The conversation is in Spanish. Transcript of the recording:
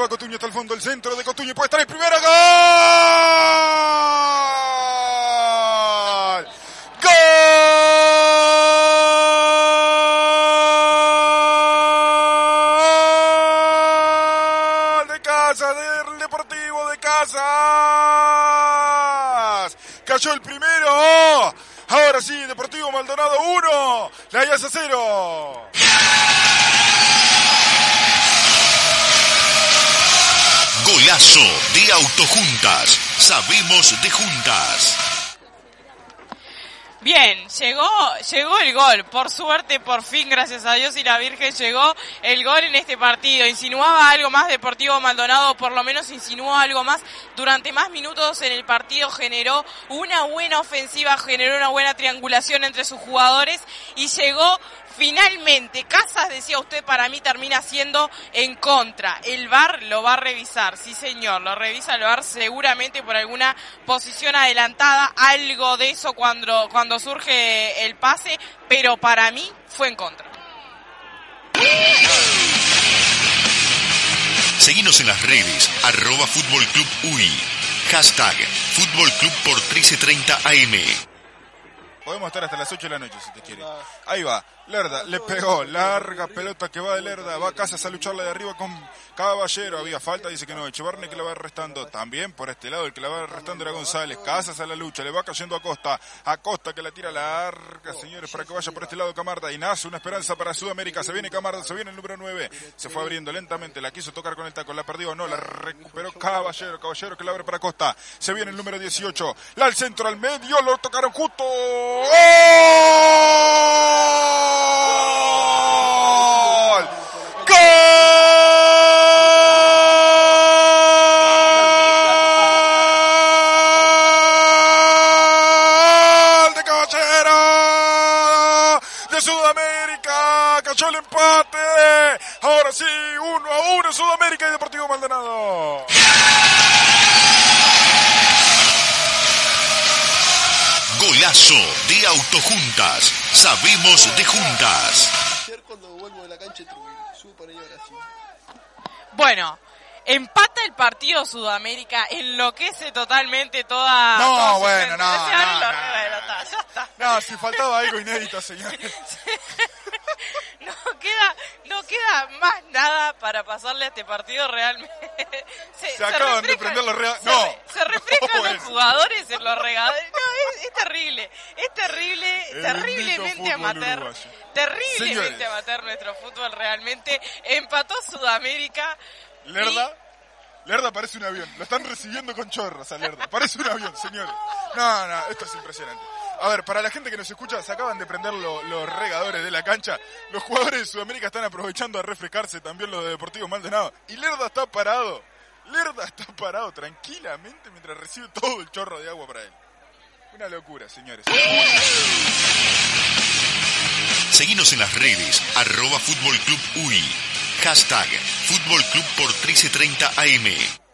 Va Cotuño hasta el fondo, el centro de Cotuño puede estar el primero. ¡Gol! ¡Gol! De casa, del Deportivo de Casas. Cayó el primero. Ahora sí, Deportivo Maldonado 1, La Ayasa 0. Golazo de Autojuntas. Sabemos de juntas. Bien, llegó, llegó el gol. Por suerte, por fin, gracias a Dios y la Virgen, llegó el gol en este partido. Insinuaba algo más Deportivo Maldonado, por lo menos insinuó algo más. Durante más minutos en el partido generó una buena ofensiva, generó una buena triangulación entre sus jugadores y llegó Finalmente, Casas, decía usted, para mí termina siendo en contra. El VAR lo va a revisar, sí señor, lo revisa el VAR seguramente por alguna posición adelantada, algo de eso cuando, cuando surge el pase, pero para mí fue en contra. Seguimos en las redes, arroba Fútbol Club UI, hashtag Fútbol Club por 1330 AM. Podemos estar hasta las 8 de la noche si te quiere. Ahí va. Lerda le pegó. Larga pelota que va de Lerda. Va a Casas a lucharla de arriba con Caballero. Había falta. Dice que no. Echevarne que la va restando. También por este lado. El que la va restando era González. Casas a la lucha. Le va cayendo a Costa. A Costa que la tira larga, señores, para que vaya por este lado Camarda. Y nace una esperanza para Sudamérica. Se viene Camarda. Se viene el número 9. Se fue abriendo lentamente. La quiso tocar con el taco. La perdió. No. La recuperó Caballero. Caballero que la abre para Costa. Se viene el número 18. La al centro al medio. Lo tocaron justo. Sudamérica. Cachó el empate. Ahora sí, uno a uno Sudamérica y Deportivo Maldonado. De Autojuntas. Sabemos de juntas. Bueno, empata el partido Sudamérica, enloquece totalmente toda. No, bueno, no, no, no, no. No, si faltaba algo inédito, señores. No queda, no queda más nada para pasarle a este partido realmente. Se acaban de prender los se no. Se reflejan No, los es- jugadores en los regadores. No, es, es terrible. Es terrible, El terriblemente amateur. uruguayo. Terriblemente Señores. amateur nuestro fútbol realmente. Empató Sudamérica. Lerda, Lerda parece un avión. Lo están recibiendo con chorros a Lerda. Parece un avión, señores. No, no, esto es impresionante. A ver, para la gente que nos escucha, se acaban de prender lo- los regadores de la cancha. Los jugadores de Sudamérica están aprovechando a refrescarse, también los de Deportivo Maldonado. Y Lerda está parado. Lerda está parado tranquilamente mientras recibe todo el chorro de agua para él. Una locura, señores. Seguimos en las redes, arroba Fútbol Club UI, hashtag Fútbol Club por 1330 AM.